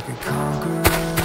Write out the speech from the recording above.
like a conqueror